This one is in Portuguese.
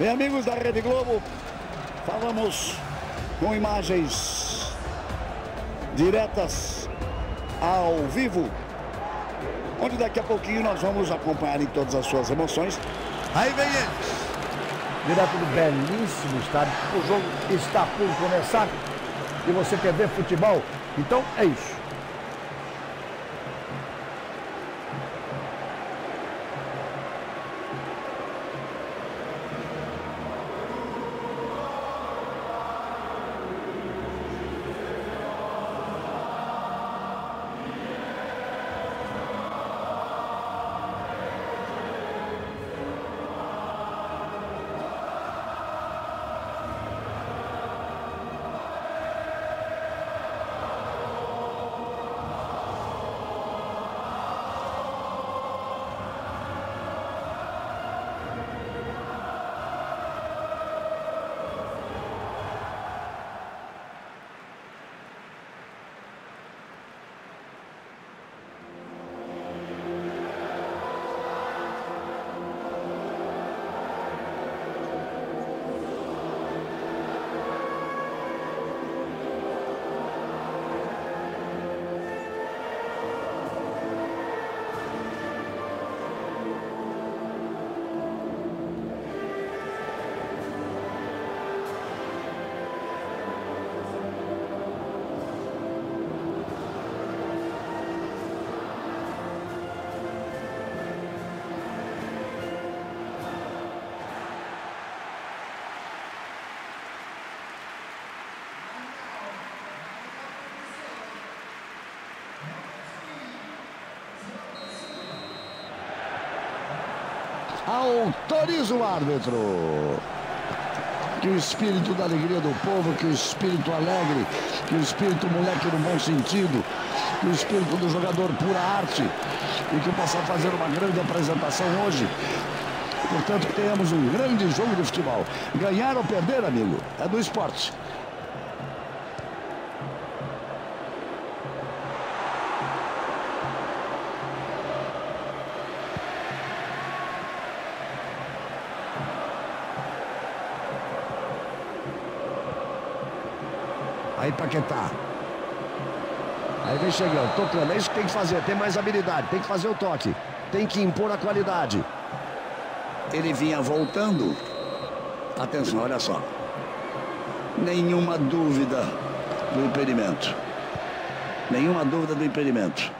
Bem, amigos da Rede Globo, falamos com imagens diretas ao vivo, onde daqui a pouquinho nós vamos acompanhar em todas as suas emoções. Aí vem eles. Direto do belíssimo estádio. O jogo está por começar. E você quer ver futebol? Então é isso. Autoriza o árbitro. Que o espírito da alegria do povo, que o espírito alegre, que o espírito moleque no bom sentido, que o espírito do jogador pura arte e que possa fazer uma grande apresentação hoje. Portanto, tenhamos um grande jogo de futebol. Ganhar ou perder, amigo, é do esporte. Aí Paquetá. Aí vem chegando, tocando. É isso que tem que fazer. Tem mais habilidade. Tem que fazer o toque. Tem que impor a qualidade. Ele vinha voltando. Atenção, olha só. Nenhuma dúvida do impedimento. Nenhuma dúvida do impedimento.